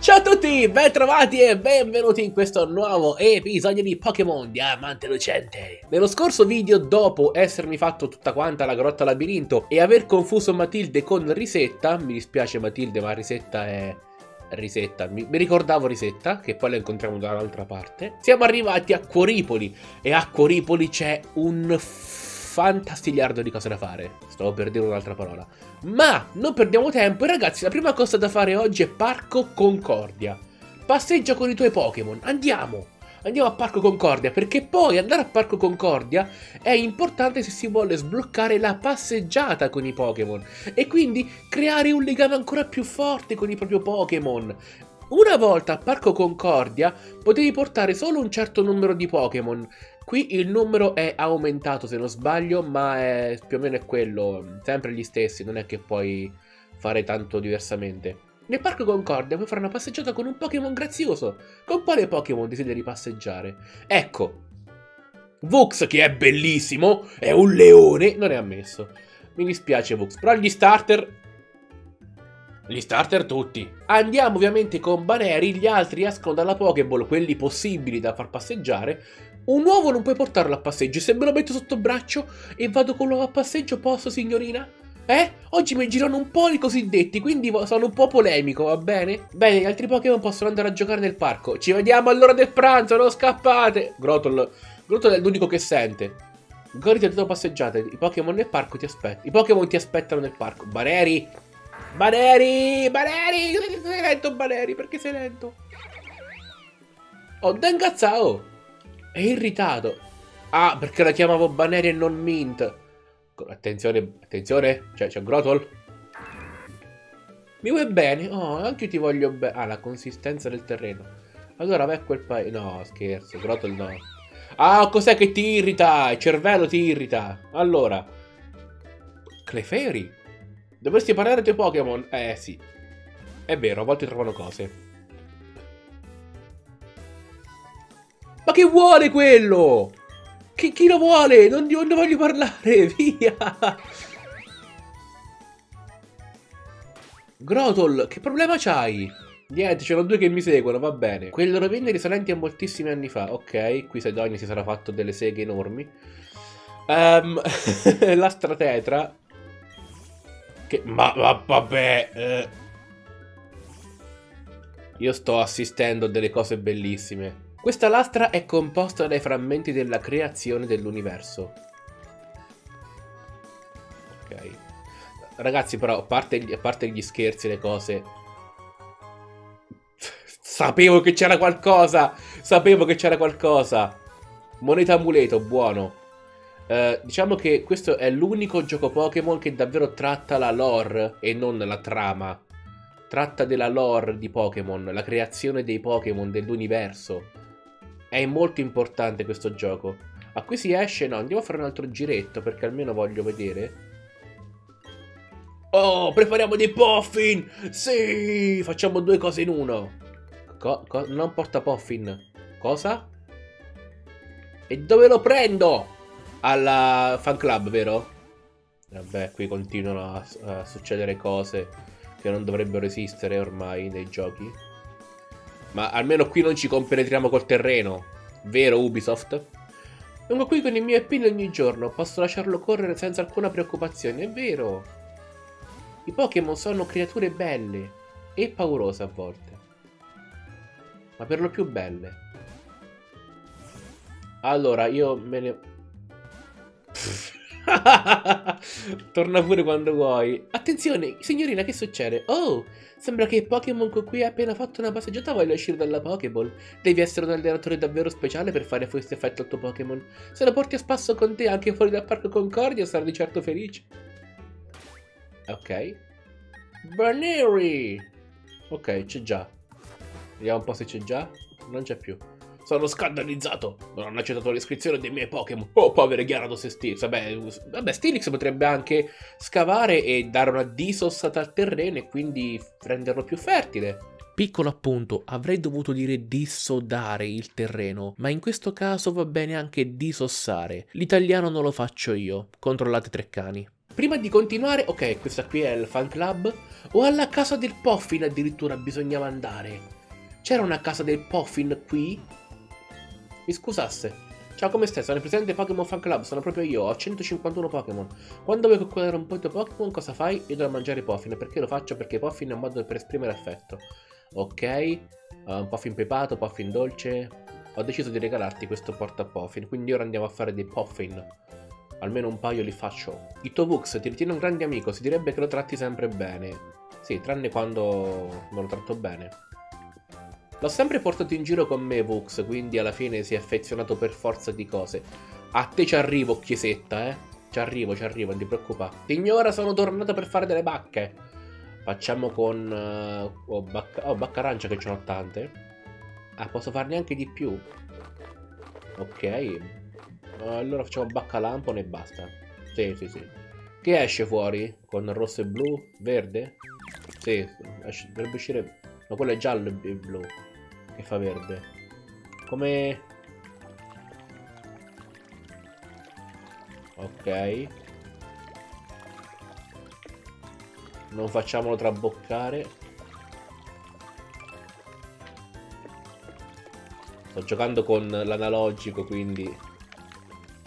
Ciao a tutti, bentrovati e benvenuti in questo nuovo episodio di Pokémon Diamante Lucente. Nello scorso video, dopo essermi fatto tutta quanta la grotta labirinto e aver confuso Matilde con Risetta, mi dispiace Matilde ma Risetta è... Risetta, mi, ricordavo Risetta, che poi la incontriamo dall'altra parte. Siamo arrivati a Cuoripoli e a Cuoripoli c'è un fantastigliardo di cose da fare. Stavo per dire un'altra parola. Ma non perdiamo tempo e ragazzi, la prima cosa da fare oggi è Parco Concordia. Passeggia con i tuoi Pokémon, andiamo! Andiamo a Parco Concordia perché poi andare a Parco Concordia è importante se si vuole sbloccare la passeggiata con i Pokémon e quindi creare un legame ancora più forte con i propri Pokémon. Una volta a Parco Concordia potevi portare solo un certo numero di Pokémon. Qui il numero è aumentato se non sbaglio, ma è, più o meno è quello, sempre gli stessi, non è che puoi fare tanto diversamente. Nel Parco Concordia puoi fare una passeggiata con un Pokémon grazioso. Con quale Pokémon desideri passeggiare? Ecco, Vux, che è bellissimo, è un leone, non è ammesso. Mi dispiace Vux, però gli starter gli starter tutti. Andiamo ovviamente con Baneri, gli altri escono dalla Pokéball, quelli possibili da far passeggiare. Un uovo non puoi portarlo a passeggio, se me lo metto sotto braccio e vado con l'uovo a passeggio posso signorina? Eh? Oggi mi girano un po' i cosiddetti, quindi sono un po' polemico, va bene? Bene, gli altri Pokémon possono andare a giocare nel parco. Ci vediamo all'ora del pranzo, non scappate! Grotol, Grotol è l'unico che sente. Gorita tutto passeggiate, i Pokémon nel parco ti aspettano. I Pokémon ti aspettano nel parco. Baneri! Baneri! Baneri! Sei lento, Baneri? Perché sei lento? Oh, Dengazzao! È irritato. Ah, perché la chiamavo Baneri e non Mint. Attenzione, attenzione. C'è, c'è Grotol. Mi vuoi bene? Oh, anche io ti voglio bene. Ah, la consistenza del terreno. Allora vai a quel paese. No, scherzo, Grotol no. Ah, cos'è che ti irrita? Il cervello ti irrita. Allora. Clefairy? Dovresti parlare tuoi Pokémon. Eh sì. È vero, a volte trovano cose. Ma che vuole quello? Chi, chi lo vuole? Non, non ne voglio parlare, via! Grotol, che problema c'hai? Niente, c'erano due che mi seguono, va bene. Quelle rovine risalenti a moltissimi anni fa. Ok, qui Sedogni si sarà fatto delle seghe enormi. Um, la stratetra che... Ma, ma vabbè... Eh. Io sto assistendo a delle cose bellissime. Questa lastra è composta dai frammenti della creazione dell'universo. Ok. Ragazzi, però, a parte, a parte gli scherzi e le cose... Sapevo che c'era qualcosa! Sapevo che c'era qualcosa! Moneta amuleto, buono. Uh, diciamo che questo è l'unico gioco Pokémon che davvero tratta la lore e non la trama. Tratta della lore di Pokémon, la creazione dei Pokémon, dell'universo. È molto importante questo gioco. A qui si esce? No, andiamo a fare un altro giretto perché almeno voglio vedere. Oh, prepariamo dei Puffin! Sì! Facciamo due cose in uno. Co non porta Puffin. Cosa? E dove lo prendo? Alla fan club, vero? Vabbè, qui continuano a, a, succedere cose che non dovrebbero esistere ormai nei giochi. Ma almeno qui non ci compenetriamo col terreno. Vero Ubisoft? Vengo qui con il mio EP ogni giorno, posso lasciarlo correre senza alcuna preoccupazione, è vero. I Pokémon sono creature belle e paurose a volte. Ma per lo più belle. Allora, io me ne... Torna pure quando vuoi. Attenzione, signorina, che succede? Oh, sembra che Pokémon con cui hai appena fatto una passeggiata voglia uscire dalla Pokéball. Devi essere un allenatore davvero speciale per fare questo effetto al tuo Pokémon. Se lo porti a spasso con te anche fuori dal Parco Concordia sarà di certo felice. Ok. Baneri! Ok, c'è già. Vediamo un po' se c'è già. Non c'è più. Sono scandalizzato. Non hanno accettato l'iscrizione dei miei Pokémon. Oh, povere Gyarados e Stilix. Vabbè, vabbè, Stilix potrebbe anche scavare e dare una disossata al terreno e quindi renderlo più fertile. Piccolo appunto, avrei dovuto dire dissodare il terreno, ma in questo caso va bene anche disossare. L'italiano non lo faccio io. Controllate tre cani. Prima di continuare, ok, questa qui è il fan club. O alla casa del Poffin addirittura bisognava andare. C'era una casa del Poffin qui? Mi scusasse. Ciao, come stai? Sono il presidente Pokémon Fan Club, sono proprio io, ho 151 Pokémon. Quando vuoi coccolare un po' di Pokémon, cosa fai? Io devo mangiare Poffin. Perché lo faccio? Perché Poffin è un modo per esprimere affetto. Ok, uh, un Poffin pepato, Poffin dolce. Ho deciso di regalarti questo porta Poffin, quindi ora andiamo a fare dei Poffin. Almeno un paio li faccio. Il tuo ti ritiene un grande amico, si direbbe che lo tratti sempre bene. Sì, tranne quando non lo tratto bene. L'ho sempre portato in giro con me, Vux, quindi alla fine si è affezionato per forza di cose. A te ci arrivo, chiesetta, eh. Ci arrivo, ci arrivo, non ti preoccupare. Signora, sono tornato per fare delle bacche. Facciamo con... Uh, oh, bacca, oh, bacca arancia che ce n'ho tante. Ah, posso farne anche di più. Ok. Allora facciamo bacca lampone e basta. Sì, sì, sì. Che esce fuori? Con rosso e blu? Verde? Sì, dovrebbe uscire... Ma quello è giallo e blu che fa verde. Come... Ok. Non facciamolo traboccare. Sto giocando con l'analogico, quindi...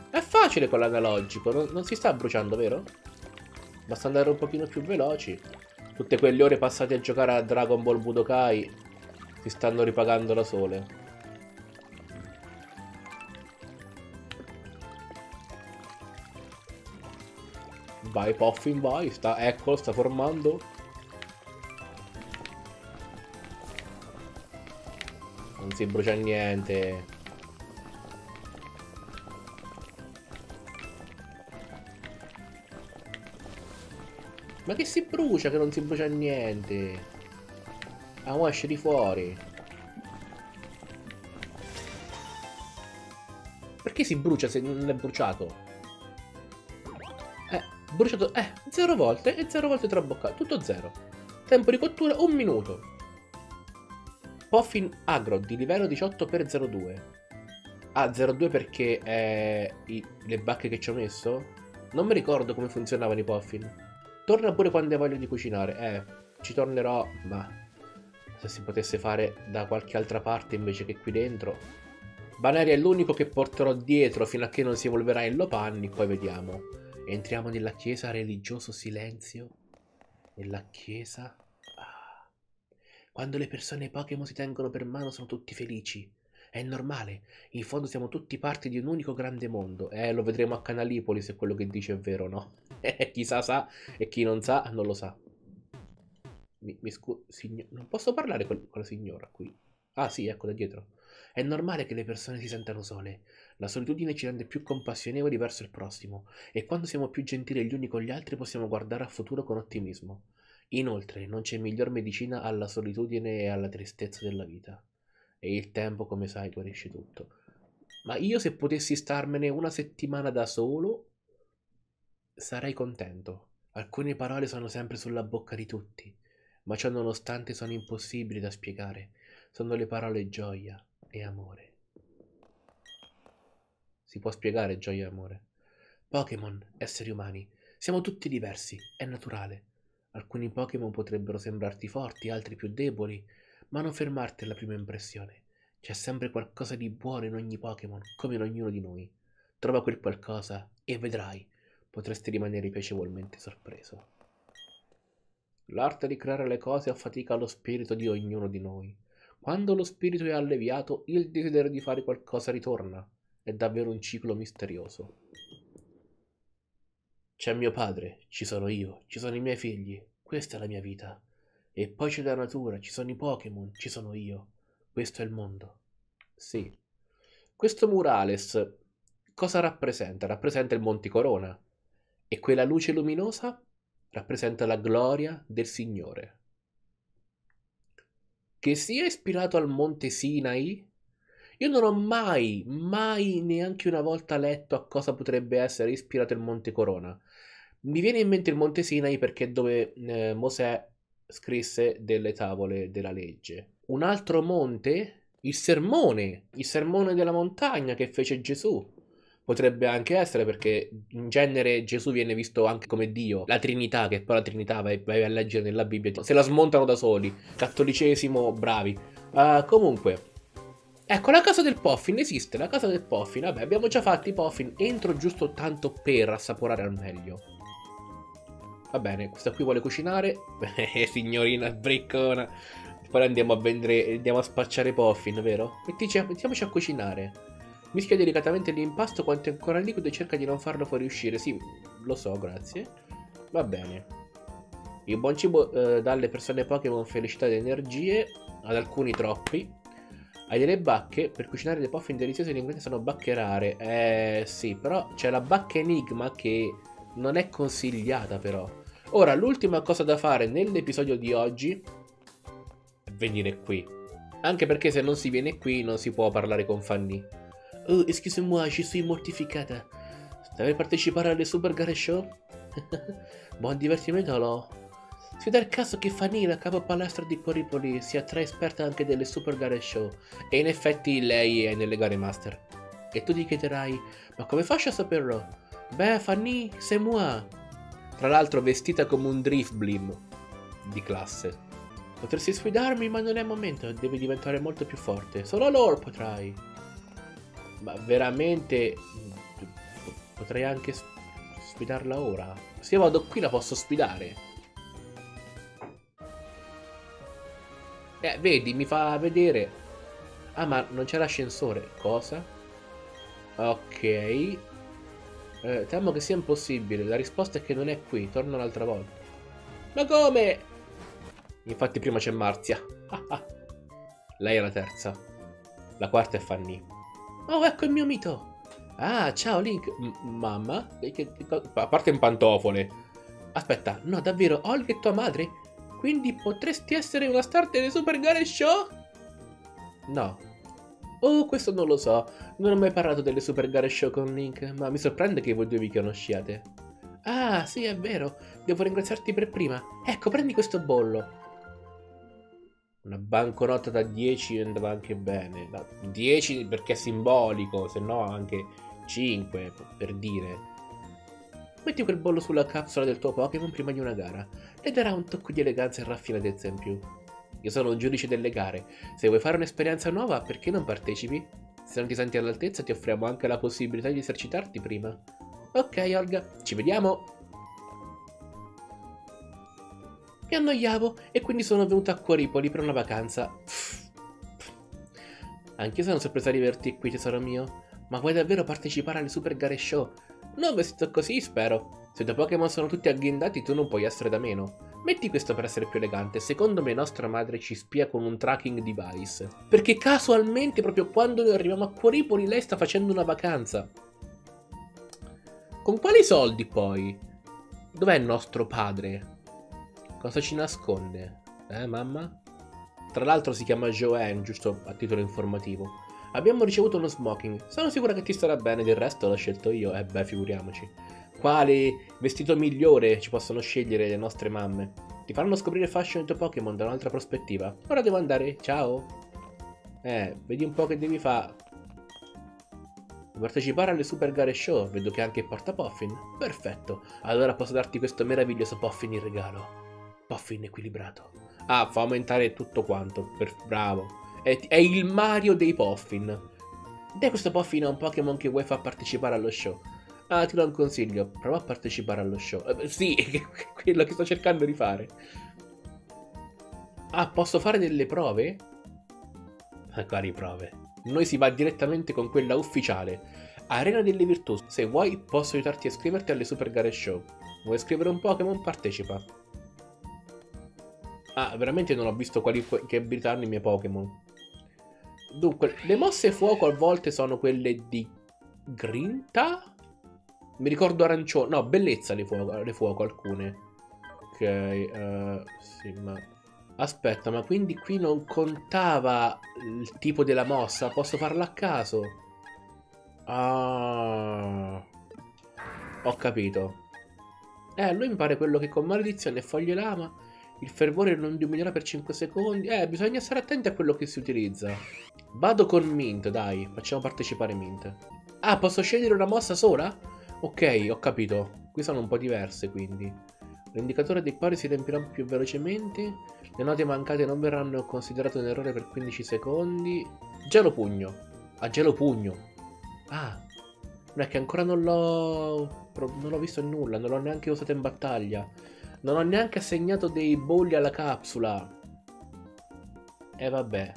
È facile con l'analogico, non, non si sta bruciando, vero? Basta andare un pochino più veloci. Tutte quelle ore passate a giocare a Dragon Ball Budokai si stanno ripagando da sole. Vai Puffin, vai. Sta, ecco, sta formando. Non si brucia niente. Ma che si brucia che non si brucia niente? Ah, mo esce di fuori. Perché si brucia se non è bruciato? Eh, bruciato... Eh, zero volte e zero volte traboccato. Tutto zero. Tempo di cottura un minuto. Puffin agro di livello 18 x 02. Ah, 02 perché è i... le bacche che ci ho messo? Non mi ricordo come funzionavano i Puffin. Torna pure quando hai voglia di cucinare. Eh, ci tornerò, ma se si potesse fare da qualche altra parte invece che qui dentro. Baneri è l'unico che porterò dietro fino a che non si evolverà in Lopanni, poi vediamo. Entriamo nella chiesa, religioso silenzio. Nella chiesa... Ah. Quando le persone Pokémon si tengono per mano sono tutti felici. È normale, in fondo siamo tutti parte di un unico grande mondo. Eh, lo vedremo a Canalipoli se quello che dice è vero o no. chi sa sa e chi non sa non lo sa. Mi, mi scu- signo- non posso parlare con, con la signora qui. Ah sì, ecco da dietro. È normale che le persone si sentano sole. La solitudine ci rende più compassionevoli verso il prossimo e quando siamo più gentili gli uni con gli altri possiamo guardare al futuro con ottimismo. Inoltre, non c'è miglior medicina alla solitudine e alla tristezza della vita. E il tempo, come sai, guarisce tutto. Ma io se potessi starmene una settimana da solo, sarei contento. Alcune parole sono sempre sulla bocca di tutti ma ciò nonostante sono impossibili da spiegare. Sono le parole gioia e amore. Si può spiegare gioia e amore. Pokémon, esseri umani, siamo tutti diversi, è naturale. Alcuni Pokémon potrebbero sembrarti forti, altri più deboli, ma non fermarti alla prima impressione. C'è sempre qualcosa di buono in ogni Pokémon, come in ognuno di noi. Trova quel qualcosa e vedrai, potresti rimanere piacevolmente sorpreso. L'arte di creare le cose affatica lo spirito di ognuno di noi. Quando lo spirito è alleviato, il desiderio di fare qualcosa ritorna. È davvero un ciclo misterioso. C'è mio padre, ci sono io, ci sono i miei figli, questa è la mia vita. E poi c'è la natura, ci sono i Pokémon, ci sono io. Questo è il mondo. Sì. Questo murales cosa rappresenta? Rappresenta il Monte Corona. E quella luce luminosa rappresenta la gloria del Signore. Che sia ispirato al monte Sinai? Io non ho mai, mai neanche una volta letto a cosa potrebbe essere ispirato il monte Corona. Mi viene in mente il monte Sinai perché è dove eh, Mosè scrisse delle tavole della legge. Un altro monte? Il sermone, il sermone della montagna che fece Gesù. Potrebbe anche essere perché in genere Gesù viene visto anche come Dio, la Trinità, che poi la Trinità vai, vai a leggere nella Bibbia, se la smontano da soli. Cattolicesimo, bravi. Uh, comunque, ecco la casa del Poffin, esiste la casa del Poffin. Vabbè, abbiamo già fatto i Poffin, entro giusto tanto per assaporare al meglio. Va bene, questa qui vuole cucinare. Eh, signorina briccona. Poi andiamo a vendere, andiamo a spacciare Poffin, vero? Mettici, mettiamoci a cucinare. Mischia delicatamente l'impasto quanto è ancora liquido e cerca di non farlo fuoriuscire. Sì, lo so, grazie. Va bene. Il buon cibo eh, dà alle persone Pokémon felicità ed energie, ad alcuni troppi. Hai delle bacche, per cucinare dei puffin deliziosi le ingredienti sono bacche rare. Eh sì, però c'è la bacca enigma che non è consigliata però. Ora, l'ultima cosa da fare nell'episodio di oggi è venire qui. Anche perché se non si viene qui non si può parlare con Fanny. Oh, excusez-moi, je suis mortificata. Devi partecipare alle super gare show? Buon divertimento, lo. Si dà il caso che Fanny, la capo palestra di Coripoli, sia tra esperta anche delle super gare show. E in effetti lei è nelle gare master. E tu ti chiederai, ma come faccio a saperlo? Beh, Fanny, c'est moi. Tra l'altro vestita come un Driftblim di classe. Potresti sfidarmi, ma non è il momento, devi diventare molto più forte. Solo loro potrai. Ma veramente potrei anche sfidarla ora. Se vado qui la posso sfidare. Eh, vedi, mi fa vedere. Ah, ma non c'è l'ascensore. Cosa? Ok. Eh, temo che sia impossibile. La risposta è che non è qui. Torno un'altra volta. Ma come? Infatti prima c'è Marzia. Lei è la terza. La quarta è Fanny. Oh, ecco il mio mito. Ah, ciao Link. M mamma? a parte in pantofole. Aspetta, no, davvero, Olga è tua madre? Quindi potresti essere una star delle Super Gare Show? No. Oh, questo non lo so. Non ho mai parlato delle Super Gare Show con Link, ma mi sorprende che voi due vi conosciate. Ah, sì, è vero. Devo ringraziarti per prima. Ecco, prendi questo bollo. Una banconota da 10 andava anche bene. Da 10 perché è simbolico, se no anche 5 per dire. Metti quel bollo sulla capsula del tuo Pokémon prima di una gara. Le darà un tocco di eleganza e raffinatezza in più. Io sono un giudice delle gare. Se vuoi fare un'esperienza nuova, perché non partecipi? Se non ti senti all'altezza, ti offriamo anche la possibilità di esercitarti prima. Ok, Olga, ci vediamo! Mi annoiavo e quindi sono venuto a Cuoripoli per una vacanza. Anch'io sono sorpresa di averti qui, tesoro mio. Ma vuoi davvero partecipare alle super gare show? Non vestito così, spero. Se i Pokémon sono tutti agghindati, tu non puoi essere da meno. Metti questo per essere più elegante. Secondo me nostra madre ci spia con un tracking device. Perché casualmente, proprio quando noi arriviamo a Cuoripoli, lei sta facendo una vacanza. Con quali soldi, poi? Dov'è nostro padre? Cosa ci nasconde? Eh, mamma? Tra l'altro si chiama Joanne, giusto a titolo informativo. Abbiamo ricevuto uno smoking. Sono sicura che ti starà bene, del resto l'ho scelto io. Eh beh, figuriamoci. Quale vestito migliore ci possono scegliere le nostre mamme? Ti faranno scoprire fashion e tuo Pokémon da un'altra prospettiva. Ora devo andare, ciao! Eh, vedi un po' che devi fare. Partecipare alle super gare show, vedo che anche porta Puffin. Perfetto, allora posso darti questo meraviglioso Puffin in regalo. Puffin equilibrato. Ah, fa aumentare tutto quanto. Per... Bravo. È, è, il Mario dei Puffin. Dai questo Puffin a un Pokémon che vuoi far partecipare allo show. Ah, ti do un consiglio. Prova a partecipare allo show. Eh, sì, quello che sto cercando di fare. Ah, posso fare delle prove? Quali prove? Noi si va direttamente con quella ufficiale. Arena delle Virtù. Se vuoi, posso aiutarti a iscriverti alle Super Gare Show. Vuoi scrivere un Pokémon? Partecipa. Ah, veramente non ho visto quali che abilità hanno i miei Pokémon. Dunque, le mosse fuoco a volte sono quelle di grinta? Mi ricordo arancione. No, bellezza le fuoco, le fuoco alcune. Ok, uh, sì, ma... Aspetta, ma quindi qui non contava il tipo della mossa? Posso farla a caso? Ah... Ho capito. Eh, lui mi pare quello che con maledizione e foglie lama il fervore non diminuirà per 5 secondi. Eh, bisogna stare attenti a quello che si utilizza. Vado con Mint, dai. Facciamo partecipare Mint. Ah, posso scegliere una mossa sola? Ok, ho capito. Qui sono un po' diverse, quindi. L'indicatore dei pari si riempirà più velocemente. Le note mancate non verranno considerate un errore per 15 secondi. Gelo pugno. A gelo pugno. Ah. Non è che ancora non l'ho... Non l'ho visto in nulla, non l'ho neanche usato in battaglia. Non ho neanche assegnato dei bolli alla capsula. E vabbè.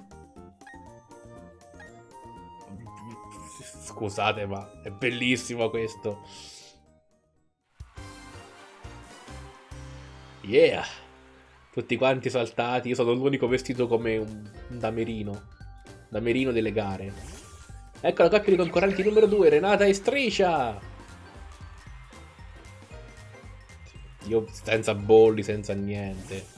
Scusate, ma è bellissimo questo. Yeah! Tutti quanti saltati. Io sono l'unico vestito come un damerino. Damerino delle gare. Ecco la coppia di concorrenti numero 2, Renata e Striscia! Io senza bolli, senza niente.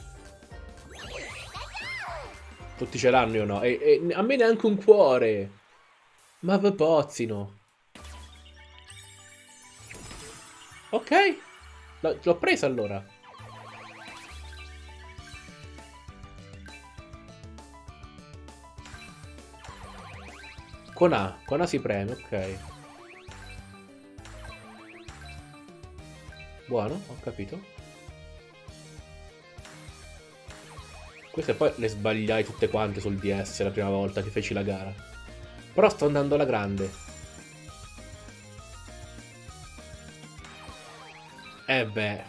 Tutti ce l'hanno io no. E, e, a me neanche un cuore. Ma ve pozzino. Ok. L'ho presa allora. Con A. Con A si preme, ok. Buono, ho capito. Queste poi le sbagliai tutte quante sul DS la prima volta che feci la gara. Però sto andando alla grande. Eh beh.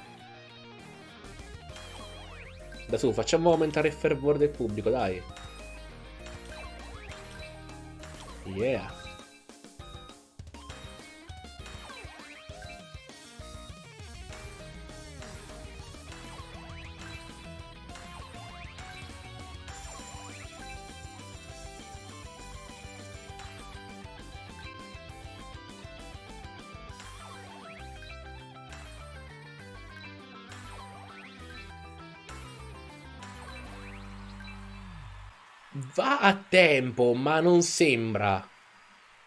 Da su, facciamo aumentare il fervore del pubblico, dai. Yeah. Tempo, ma non sembra.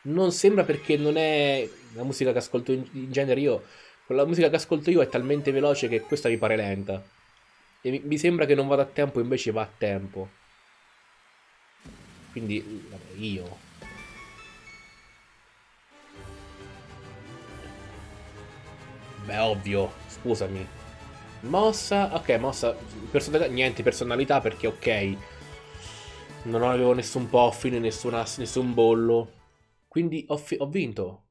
Non sembra perché non è la musica che ascolto in, in genere io. La musica che ascolto io è talmente veloce che questa mi pare lenta. E mi, mi sembra che non vada a tempo, invece va a tempo. Quindi, vabbè, io. Beh, ovvio, scusami. Mossa, ok, mossa, personalità, niente personalità perché ok non avevo nessun puffin, nessuna, nessun bollo. Quindi ho, ho vinto.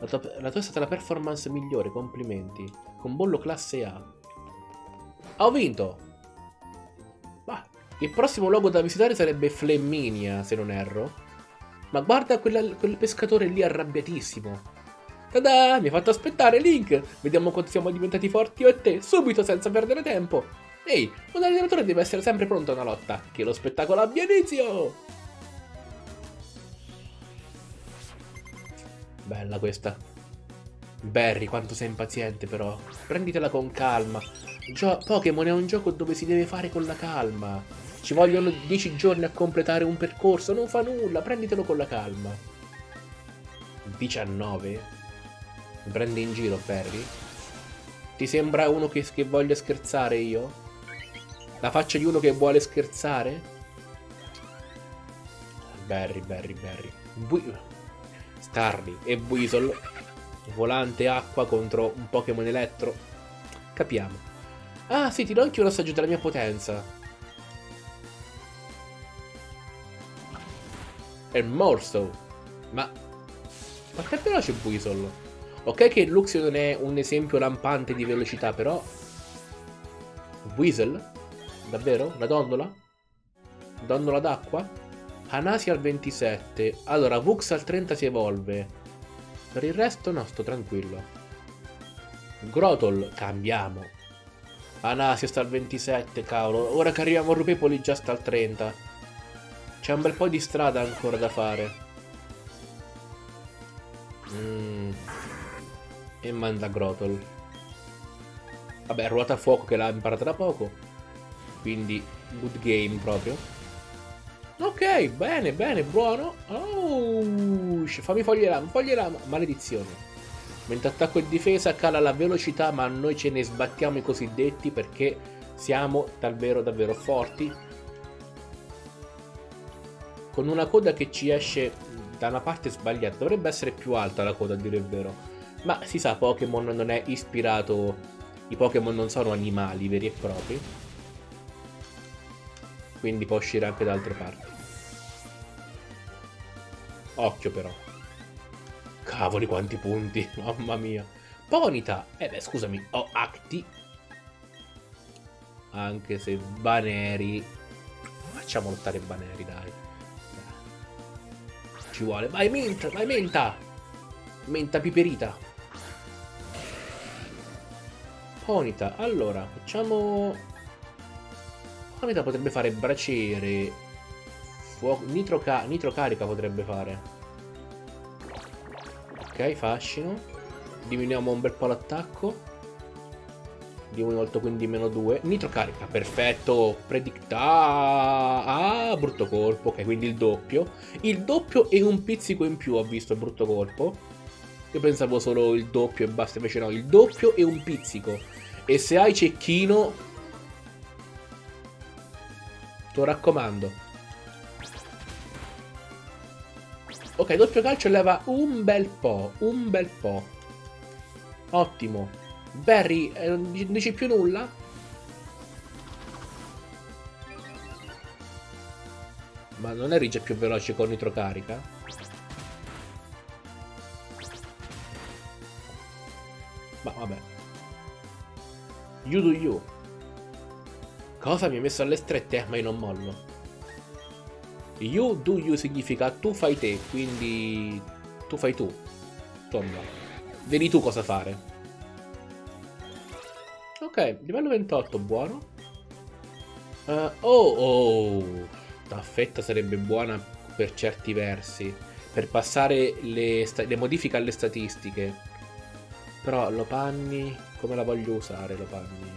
La tua, la tua, è stata la performance migliore, complimenti. Con bollo classe A. Ho vinto! Bah, il prossimo logo da visitare sarebbe Flemminia, se non erro. Ma guarda quella, quel pescatore lì arrabbiatissimo. Tada! Mi ha fatto aspettare, Link! Vediamo quanto siamo diventati forti io e te, subito, senza perdere tempo. Ehi, un allenatore deve essere sempre pronto a una lotta. Che lo spettacolo abbia inizio! Bella questa. Barry, quanto sei impaziente però. Prenditela con calma. Gio Pokémon è un gioco dove si deve fare con la calma. Ci vogliono 10 giorni a completare un percorso, non fa nulla, prenditelo con la calma. 19? Mi prendi in giro, Barry? Ti sembra uno che, che voglia scherzare io? La faccia di uno che vuole scherzare? Barry, Barry, Barry. Bu Starly e Weasel. Volante acqua contro un Pokémon elettro. Capiamo. Ah, sì, ti do anche un assaggio della mia potenza. È Morso. Ma... Ma che veloce Weasel? Ok che Luxio non è un esempio lampante di velocità, però... Weasel? Davvero? La dondola? Dondola d'acqua? Hanasi al 27. Allora, Vux al 30 si evolve. Per il resto no, sto tranquillo. Grotol, cambiamo. Anasio sta al 27, cavolo. Ora che arriviamo a Rupepoli già sta al 30. C'è un bel po' di strada ancora da fare. Mm. E manda Grotol. Vabbè, ruota a fuoco che l'ha imparata da poco. Quindi good game proprio. Ok, bene, bene, buono. Oh, fammi foglie lama, foglie lama. Maledizione. Mentre attacco e difesa cala la velocità, ma noi ce ne sbattiamo i cosiddetti perché siamo davvero davvero forti. con una coda che ci esce da una parte sbagliata. Dovrebbe essere più alta la coda, a dire il vero. Ma si sa, Pokémon non è ispirato... I Pokémon non sono animali veri e propri. Quindi può uscire anche da altre parti. Occhio però. Cavoli quanti punti, mamma mia. Ponita. Eh beh, scusami, ho Acti. Anche se Baneri... Facciamo lottare Baneri, dai. Ci vuole. Vai, menta, vai, menta. Menta piperita. Ponita. Allora, facciamo... Ponita potrebbe fare braciere. Fuoco... Nitro, ca... Nitro carica potrebbe fare. Ok, fascino. Diminuiamo un bel po' l'attacco. Diminuito quindi meno 2. Nitro carica, perfetto. Predicta. Ah, brutto colpo. Ok, quindi il doppio. Il doppio e un pizzico in più ho visto brutto colpo. Io pensavo solo il doppio e basta, invece no, il doppio e un pizzico. E se hai cecchino... Te lo raccomando. Ok, doppio calcio leva un bel po', un bel po'. Ottimo. Barry, eh, non dici più nulla? Ma non è Ridge più veloce con nitrocarica? Ma vabbè. You do you. Cosa mi hai messo alle strette? Ma io non mollo. You do you significa tu fai te, quindi tu fai tu. Insomma, vedi tu cosa fare. Ok, livello 28, buono. Uh, oh, oh, taffetta sarebbe buona per certi versi. Per passare le, le modifiche alle statistiche. Però Lopanni, come la voglio usare Lopanni?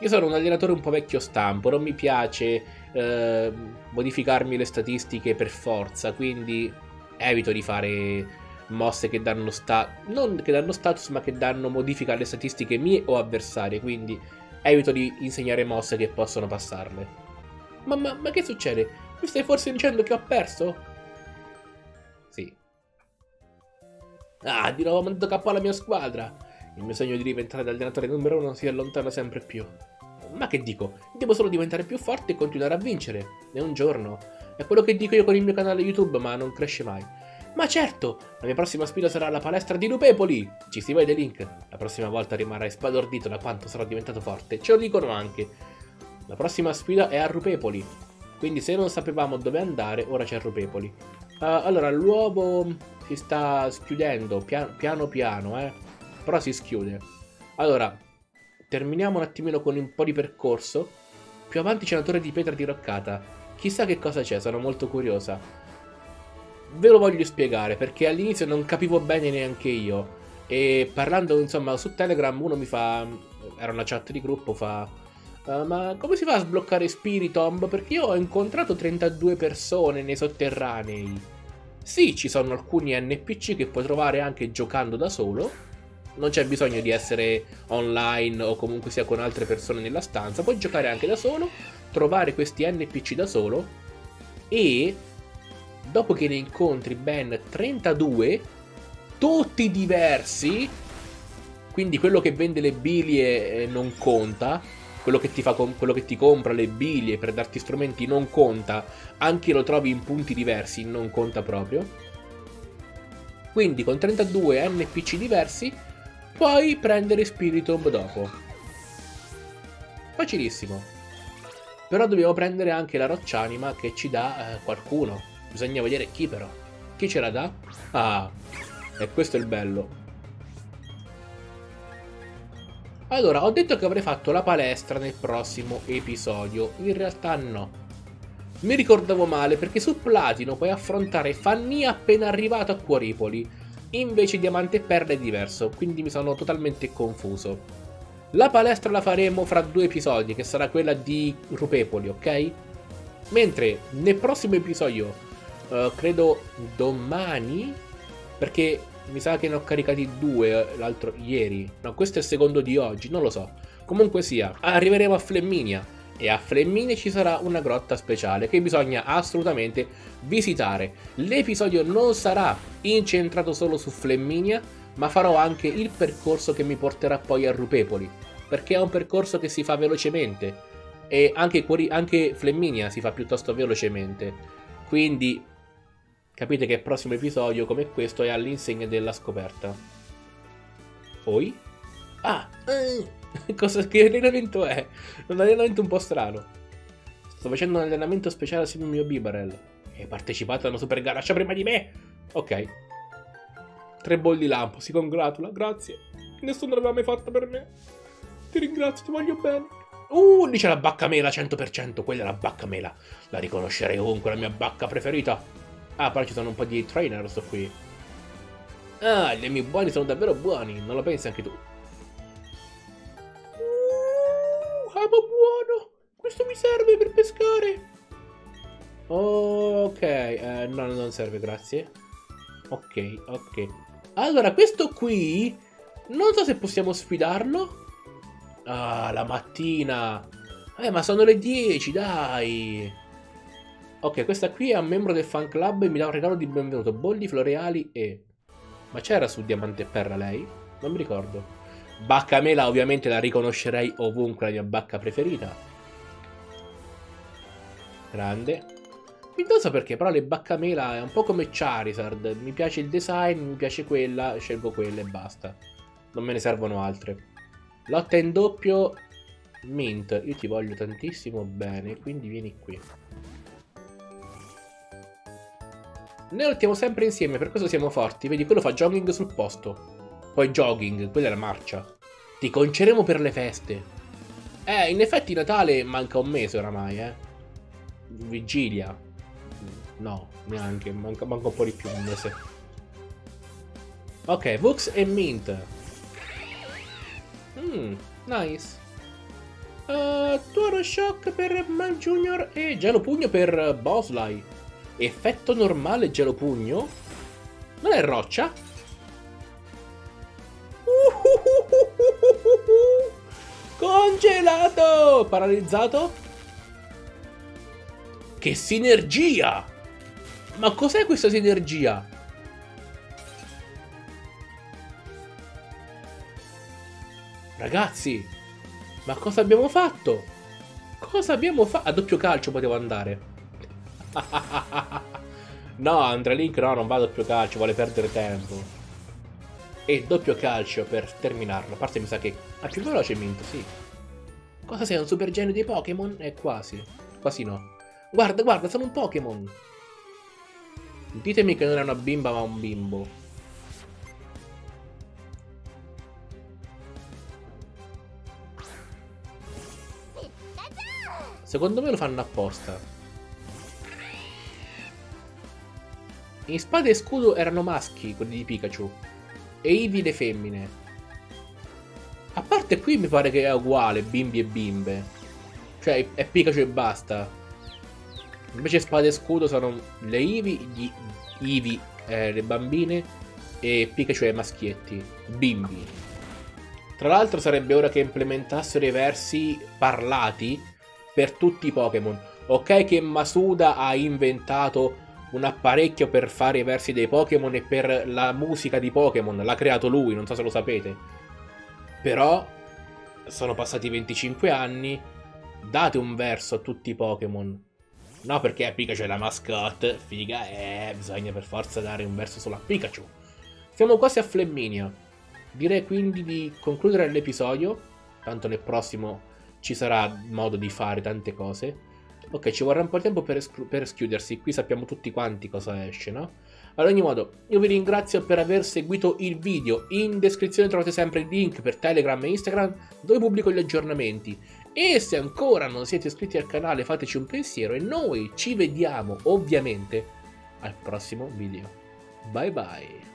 Io sono un allenatore un po' vecchio stampo, non mi piace eh, modificarmi le statistiche per forza, quindi evito di fare mosse che danno, sta che danno status, ma che danno modifica alle statistiche mie o avversarie. Quindi evito di insegnare mosse che possono passarle. Ma, ma, ma che succede? Mi stai forse dicendo che ho perso? Sì. Ah, di nuovo mandato capo alla mia squadra. Il mio sogno di diventare allenatore numero uno si allontana sempre più. Ma che dico? Devo solo diventare più forte e continuare a vincere. E un giorno. È quello che dico io con il mio canale YouTube, ma non cresce mai. Ma certo, la mia prossima sfida sarà la palestra di Lupepoli. Ci si vede Link. La prossima volta rimarrai sbalordito da quanto sarò diventato forte. Ce lo dicono anche. La prossima sfida è a Rupepoli. Quindi se non sapevamo dove andare, ora c'è Rupepoli. Uh, allora, l'uovo si sta schiudendo pian piano piano, eh. Però si schiude. Allora, terminiamo un attimino con un po' di percorso. Più avanti c'è una torre di pietra diroccata. Chissà che cosa c'è, sono molto curiosa ve lo voglio spiegare perché all'inizio non capivo bene neanche io. E parlando insomma su Telegram uno mi fa. Era una chat di gruppo, fa. Uh, ma come si fa a sbloccare Spiritomb? Perché io ho incontrato 32 persone nei sotterranei. Sì, ci sono alcuni NPC che puoi trovare anche giocando da solo. Non c'è bisogno di essere online o comunque sia con altre persone nella stanza. Puoi giocare anche da solo, trovare questi NPC da solo e dopo che ne incontri ben 32, tutti diversi, quindi quello che vende le bilie eh, non conta, quello che, ti fa quello che ti compra le bilie per darti strumenti non conta, anche lo trovi in punti diversi, non conta proprio. Quindi con 32 NPC diversi puoi prendere Spiritomb dopo. Facilissimo. Però dobbiamo prendere anche la roccianima che ci dà eh, qualcuno. Bisogna vedere chi però. Chi ce la dà? Ah, e questo è il bello. Allora, ho detto che avrei fatto la palestra nel prossimo episodio. In realtà no. Mi ricordavo male perché su Platino puoi affrontare Fanny appena arrivato a Cuoripoli. Invece Diamante e Perla è diverso, quindi mi sono totalmente confuso. La palestra la faremo fra due episodi, che sarà quella di Rupepoli, ok? Mentre nel prossimo episodio uh, credo domani, perché mi sa che ne ho caricati due eh, l'altro ieri. No, questo è il secondo di oggi, non lo so. Comunque sia, arriveremo a Flemminia e a Flemmine ci sarà una grotta speciale che bisogna assolutamente visitare. L'episodio non sarà incentrato solo su Flemminia, ma farò anche il percorso che mi porterà poi a Rupepoli, perché è un percorso che si fa velocemente e anche, anche Flemminia si fa piuttosto velocemente. Quindi capite che il prossimo episodio come questo è all'insegna della scoperta. Poi? Ah! Eh. Cosa, che allenamento è? Un allenamento un po' strano. Sto facendo un allenamento speciale assieme al mio Bibarel. Hai partecipato a una super garaccia prima di me? Ok. Tre bolli lampo, si congratula, grazie. Nessuno l'aveva mai fatto per me. Ti ringrazio, ti voglio bene. Uh, lì c'è la bacca mela 100%, quella è la bacca mela. La riconoscerei ovunque, la mia bacca preferita. Ah, però ci sono un po' di trainers qui. Ah, gli amici buoni sono davvero buoni, non lo pensi anche tu? Amo buono! Questo mi serve per pescare! Ok, eh, no, non serve, grazie. Ok, ok. Allora, questo qui... Non so se possiamo sfidarlo. Ah, la mattina. Eh, ma sono le 10, dai. Ok, questa qui è un membro del fan club e mi dà un regalo di benvenuto. Bolli floreali e... Ma c'era su Diamante e Perla lei? Non mi ricordo. Bacca mela ovviamente la riconoscerei ovunque, la mia bacca preferita. Grande. Non so perché, però le baccamela è un po' come Charizard. Mi piace il design, mi piace quella, scelgo quella e basta. Non me ne servono altre. Lotta in doppio, Mint. Io ti voglio tantissimo bene, quindi vieni qui. Noi lottiamo sempre insieme, per questo siamo forti. Vedi, quello fa jogging sul posto. Poi jogging, quella è la marcia. Ti conceremo per le feste. Eh, in effetti Natale manca un mese oramai, eh. Vigilia. No, neanche, manca, manca un po' di più un mese. Ok, Vux e Mint. Mmm, nice. Uh, Tuoro Shock per Mal Junior e Gelo Pugno per Bosley. Effetto normale Gelo Pugno? Non è roccia? Congelato! Paralizzato? Che sinergia! Ma cos'è questa sinergia? Ragazzi, ma cosa abbiamo fatto? Cosa abbiamo fatto? A doppio calcio potevo andare. no, Andrea Link no, non va a doppio calcio, vuole perdere tempo e doppio calcio per terminarlo. A parte mi sa che ha più veloce Mint, sì. Cosa sei, un super genio dei Pokémon? È quasi. Quasi no. Guarda, guarda, sono un Pokémon. Ditemi che non è una bimba ma un bimbo. Secondo me lo fanno apposta. In spada e scudo erano maschi, quelli di Pikachu e Ivi le femmine. A parte qui mi pare che è uguale, bimbi e bimbe. Cioè è Pikachu e basta. Invece spada e scudo sono le Ivi, gli Ivi, eh, le bambine e Pikachu e maschietti, bimbi. Tra l'altro sarebbe ora che implementassero i versi parlati per tutti i Pokémon. Ok che Masuda ha inventato un apparecchio per fare i versi dei Pokémon e per la musica di Pokémon. L'ha creato lui, non so se lo sapete. Però sono passati 25 anni. Date un verso a tutti i Pokémon. No, perché Pikachu è la mascotte. Figa, eh, bisogna per forza dare un verso solo a Pikachu. Siamo quasi a Flemminia. Direi quindi di concludere l'episodio. Tanto nel prossimo ci sarà modo di fare tante cose. Ok, ci vorrà un po' di tempo per, per schiudersi. Qui sappiamo tutti quanti cosa esce, no? Ad ogni modo, io vi ringrazio per aver seguito il video. In descrizione trovate sempre il link per Telegram e Instagram dove pubblico gli aggiornamenti. E se ancora non siete iscritti al canale fateci un pensiero e noi ci vediamo ovviamente al prossimo video. Bye bye.